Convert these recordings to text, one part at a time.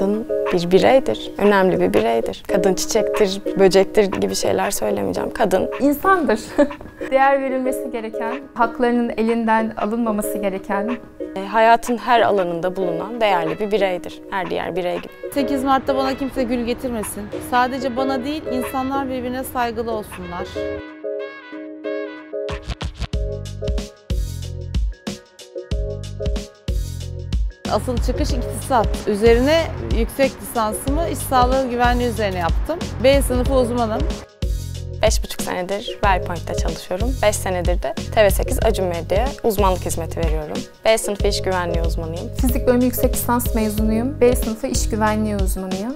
Kadın bir bireydir, önemli bir bireydir. Kadın çiçektir, böcektir gibi şeyler söylemeyeceğim. Kadın İnsandır. Değer verilmesi gereken, haklarının elinden alınmaması gereken, e, hayatın her alanında bulunan değerli bir bireydir. Her diğer birey gibi. 8 Mart'ta bana kimse gül getirmesin. Sadece bana değil, insanlar birbirine saygılı olsunlar. Asıl çıkış iktisat. Üzerine yüksek lisansımı iş sağlığı güvenliği üzerine yaptım. B sınıfı uzmanım. Beş buçuk senedir Wellpoint'te çalışıyorum. Beş senedir de TV8 Acun Medya'ya uzmanlık hizmeti veriyorum. B sınıfı iş güvenliği uzmanıyım. fizik bölümü yüksek lisans mezunuyum. B sınıfı iş güvenliği uzmanıyım.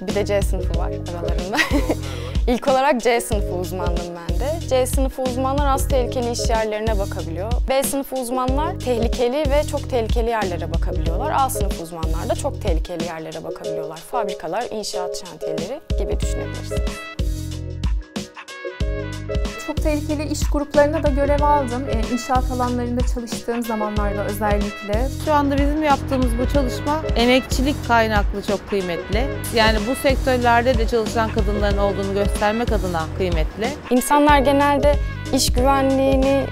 Bir de C sınıfı var aralarında. İlk olarak C sınıfı uzmandım ben de. C sınıfı uzmanlar az tehlikeli iş yerlerine bakabiliyor. B sınıfı uzmanlar tehlikeli ve çok tehlikeli yerlere bakabiliyorlar. A sınıfı uzmanlar da çok tehlikeli yerlere bakabiliyorlar. Fabrikalar, inşaat şantiyeleri gibi düşünebilirsiniz. Çok tehlikeli iş gruplarına da görev aldım. E, inşaat alanlarında çalıştığım zamanlarda özellikle. Şu anda bizim yaptığımız bu çalışma emekçilik kaynaklı çok kıymetli. Yani bu sektörlerde de çalışan kadınların olduğunu göstermek adına kıymetli. İnsanlar genelde iş güvenliğini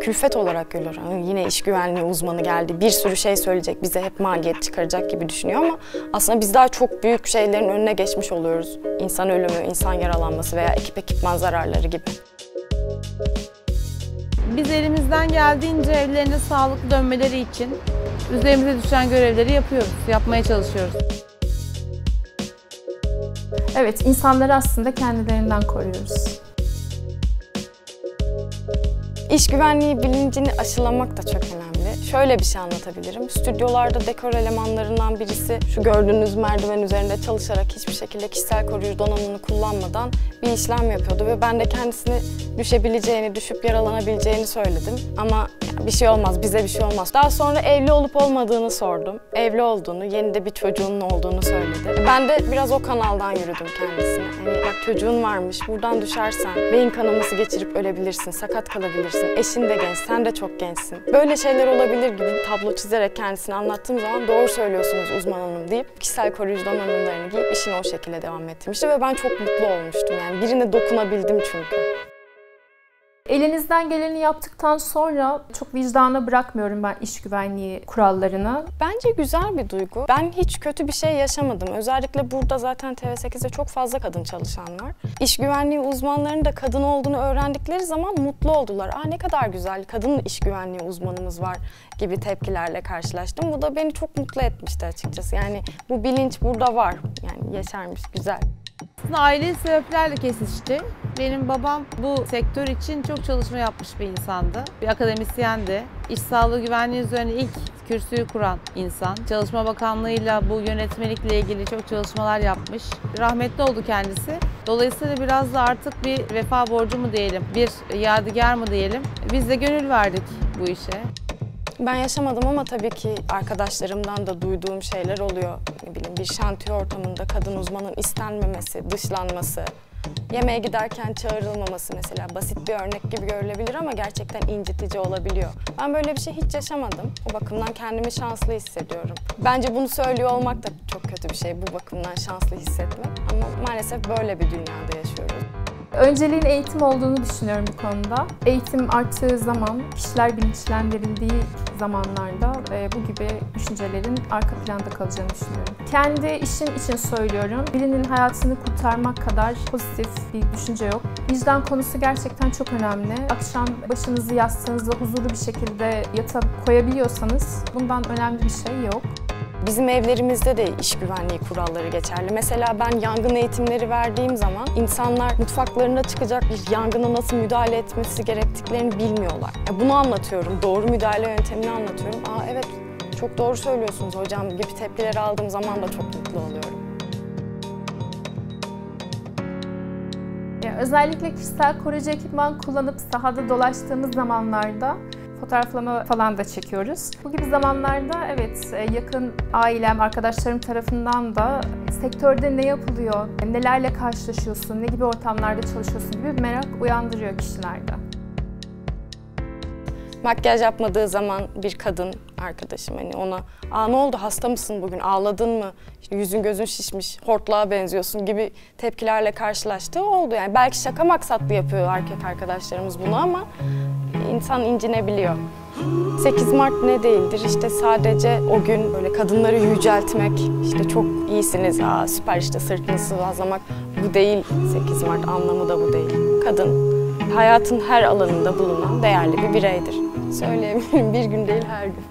külfet olarak görüyor. Yani yine iş güvenliği uzmanı geldi, bir sürü şey söyleyecek, bize hep maliyet çıkaracak gibi düşünüyor ama aslında biz daha çok büyük şeylerin önüne geçmiş oluyoruz. İnsan ölümü, insan yaralanması veya ekip ekipman zararları gibi. Biz elimizden geldiğince evlerine sağlıklı dönmeleri için üzerimize düşen görevleri yapıyoruz, yapmaya çalışıyoruz. Evet, insanları aslında kendilerinden koruyoruz. İş güvenliği bilincini aşılamak da çok önemli. Şöyle bir şey anlatabilirim. Stüdyolarda dekor elemanlarından birisi şu gördüğünüz merdiven üzerinde çalışarak hiçbir şekilde kişisel koruyucu donanımını kullanmadan bir işlem yapıyordu ve ben de kendisini düşebileceğini, düşüp yaralanabileceğini söyledim. Ama bir şey olmaz, bize bir şey olmaz. Daha sonra evli olup olmadığını sordum. Evli olduğunu, yeni de bir çocuğunun olduğunu söyledi. Ben de biraz o kanaldan yürüdüm kendisine. Hani bak çocuğun varmış, buradan düşersen beyin kanaması geçirip ölebilirsin, sakat kalabilirsin. Eşin de genç, sen de çok gençsin. Böyle şeyler olabilir gibi tablo çizerek kendisine anlattığım zaman doğru söylüyorsunuz uzman hanım deyip kişisel koruyucu donanımlarını giyip işini o şekilde devam ettirmişti ve ben çok mutlu olmuştum yani birine dokunabildim çünkü. Elinizden geleni yaptıktan sonra çok vicdana bırakmıyorum ben iş güvenliği kurallarını. Bence güzel bir duygu. Ben hiç kötü bir şey yaşamadım. Özellikle burada zaten TV8'de çok fazla kadın çalışan var. İş güvenliği uzmanlarının da kadın olduğunu öğrendikleri zaman mutlu oldular. Aa ne kadar güzel, kadın iş güvenliği uzmanımız var gibi tepkilerle karşılaştım. Bu da beni çok mutlu etmişti açıkçası. Yani bu bilinç burada var. Yani yaşarmış, güzel. Aslında aile sebeplerle kesişti. Benim babam bu sektör için çok çalışma yapmış bir insandı. Bir akademisyendi. İş sağlığı güvenliği üzerine ilk kürsüyü kuran insan. Çalışma Bakanlığı'yla bu yönetmelikle ilgili çok çalışmalar yapmış. Rahmetli oldu kendisi. Dolayısıyla biraz da artık bir vefa borcu mu diyelim, bir yadigar mı diyelim. Biz de gönül verdik bu işe. Ben yaşamadım ama tabii ki arkadaşlarımdan da duyduğum şeyler oluyor. Ne bileyim bir şantiye ortamında kadın uzmanın istenmemesi, dışlanması, yemeğe giderken çağrılmaması mesela basit bir örnek gibi görülebilir ama gerçekten incitici olabiliyor. Ben böyle bir şey hiç yaşamadım. O bakımdan kendimi şanslı hissediyorum. Bence bunu söylüyor olmak da çok kötü bir şey bu bakımdan şanslı hissetmek. Ama maalesef böyle bir dünyada yaşıyoruz. Önceliğin eğitim olduğunu düşünüyorum bu konuda. Eğitim arttığı zaman, kişiler bilinçlendirildiği zamanlarda e, bu gibi düşüncelerin arka planda kalacağını düşünüyorum. Kendi işim için söylüyorum. Birinin hayatını kurtarmak kadar pozitif bir düşünce yok. Vicdan konusu gerçekten çok önemli. Akşam başınızı yastığınızda huzurlu bir şekilde yatağa koyabiliyorsanız bundan önemli bir şey yok. Bizim evlerimizde de iş güvenliği kuralları geçerli. Mesela ben yangın eğitimleri verdiğim zaman insanlar mutfaklarında çıkacak bir yangına nasıl müdahale etmesi gerektiklerini bilmiyorlar. Ya bunu anlatıyorum, doğru müdahale yöntemini anlatıyorum. Aa evet çok doğru söylüyorsunuz hocam gibi tepkileri aldığım zaman da çok mutlu oluyorum. Özellikle kişisel koruyucu ekipman kullanıp sahada dolaştığımız zamanlarda fotoğraflama falan da çekiyoruz. Bu gibi zamanlarda evet e, yakın ailem, arkadaşlarım tarafından da sektörde ne yapılıyor, nelerle karşılaşıyorsun, ne gibi ortamlarda çalışıyorsun gibi merak uyandırıyor kişilerde. Makyaj yapmadığı zaman bir kadın arkadaşım hani ona ''Aa ne oldu hasta mısın bugün ağladın mı? İşte yüzün gözün şişmiş, hortlağa benziyorsun'' gibi tepkilerle karşılaştığı oldu. Yani belki şaka maksatlı yapıyor erkek arkadaşlarımız bunu ama insan incinebiliyor. 8 Mart ne değildir? İşte sadece o gün böyle kadınları yüceltmek, işte çok iyisiniz, aa süper işte sırtınızı sıvazlamak bu değil 8 Mart anlamı da bu değil. Kadın hayatın her alanında bulunan değerli bir bireydir. Söyleyebilirim bir gün değil her gün.